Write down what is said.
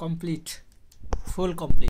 complete full complete.